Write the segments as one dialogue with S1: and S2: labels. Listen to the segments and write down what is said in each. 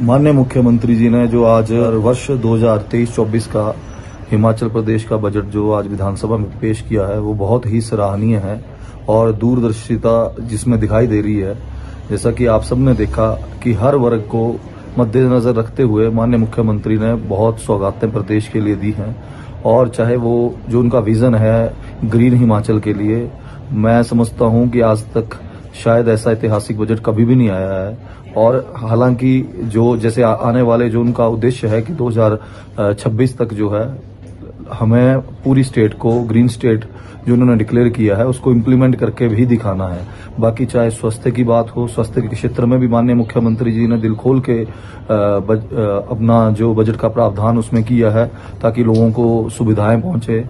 S1: माननीय मुख्यमंत्री जी ने जो आज वर्ष 2023-24 का हिमाचल प्रदेश का बजट जो आज विधानसभा में पेश किया है, वो बहुत ही सराहनीय है और दूरदर्शिता जिसमें दिखाई दे रही है। जैसा कि आप सबने देखा कि हर वर्ग को मद्देनजर रखते हुए माननीय मुख्यमंत्री ने बहुत सौगातें प्रदेश के लिए दी हैं और चाहे वो जो उनका विजन है ग्रीन हिमाचल के लिए, मैं समझता हूँ कि आज तक शायद ऐसा ऐतिहासिक बजट कभी भी नहीं आया है। और हालाँकि जो जैसे आने वाले जो उनका उद्देश्य है कि 2026 तक जो है, हमें पूरी स्टेट को ग्रीन स्टेट जो उन्होंने डिक्लेयर किया है, उसको इम्प्लीमेंट करके भी दिखाना है। बाकी चाहे स्वास्थ्य की बात हो, स्वास्थ्य के क्षेत्र में भी माननीय मुख्यमंत्री जी ने दिल खोल के अपना जो बजट का प्रावधान उसमें किया है, ताकि लोगों को सुविधाएँ पहुँचे।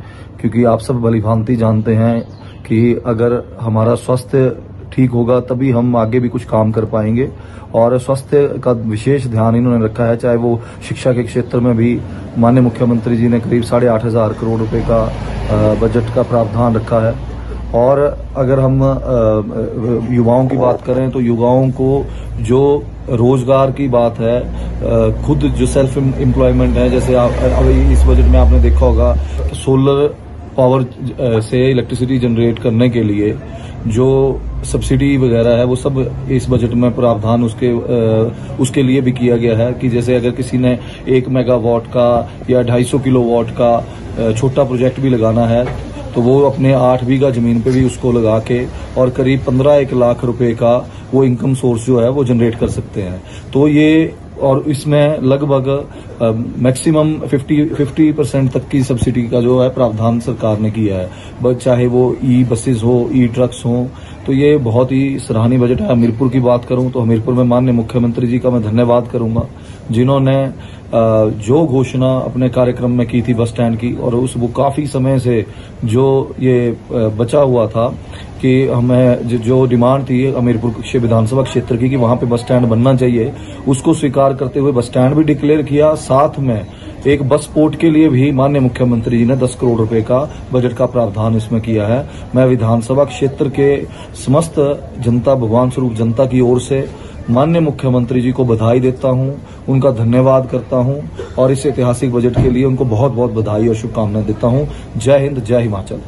S1: क्योंकि आप सब भली भांति जानते हैं कि अगर हमारा स्वास्थ्य ठीक होगा, तभी हम आगे भी कुछ काम कर पाएँगे। और स्वास्थ्य का विशेष ध्यान इन्होंने रखा है, चाहे वो शिक्षा के क्षेत्र में भी। माननीय मुख्यमंत्री जी ने करीब साढ़े आठ हज़ार करोड़ रुपए का बजट का प्रावधान रखा है। और अगर हम युवाओं की बात करें तो युवाओं को जो रोज़गार की बात है खुद जो सेल्फ एम्प्लॉयमेंट है, जैसे आप इस बजट में आपने देखा होगा सोलर पावर से इलेक्ट्रिसिटी जनरेट करने के लिए जो सब्सिडी वगैरह है, वो सब इस बजट में प्रावधान उसके उसके लिए भी किया गया है कि जैसे अगर किसी ने एक मेगावाट का या 250 किलो वाट का छोटा प्रोजेक्ट भी लगाना है तो वो अपने आठ बीघा ज़मीन पे भी उसको लगा के और करीब पंद्रह एक लाख रुपए का वो इनकम सोर्स जो है वो जनरेट कर सकते हैं। तो ये और इसमें लगभग मैक्सिमम 50 50 परसेंट तक की सब्सिडी का जो है प्रावधान सरकार ने किया है। चाहे वो ई बसेस हो ई ट्रक्स हो तो ये बहुत ही सराहनीय बजट है। हमीरपुर की बात करूँ तो हमीरपुर में माननीय मुख्यमंत्री जी का मैं धन्यवाद करूँगा, जिन्होंने जो घोषणा अपने कार्यक्रम में की थी बस स्टैंड की, और उस वो काफ़ी समय से जो ये बचा हुआ था कि हमें जो डिमांड थी हमीरपुर विधानसभा क्षेत्र की कि वहाँ पे बस स्टैंड बनना चाहिए, उसको स्वीकार करते हुए बस स्टैंड भी डिक्लेयर किया। साथ में एक बस पोर्ट के लिए भी माननीय मुख्यमंत्री जी ने 10 करोड़ रुपए का बजट का प्रावधान इसमें किया है। मैं विधानसभा क्षेत्र के समस्त जनता, भगवान स्वरूप जनता की ओर से माननीय मुख्यमंत्री जी को बधाई देता हूँ, उनका धन्यवाद करता हूँ और इस ऐतिहासिक बजट के लिए उनको बहुत बहुत बधाई और शुभकामनाएँ देता हूँ। जय हिंद, जय हिमाचल।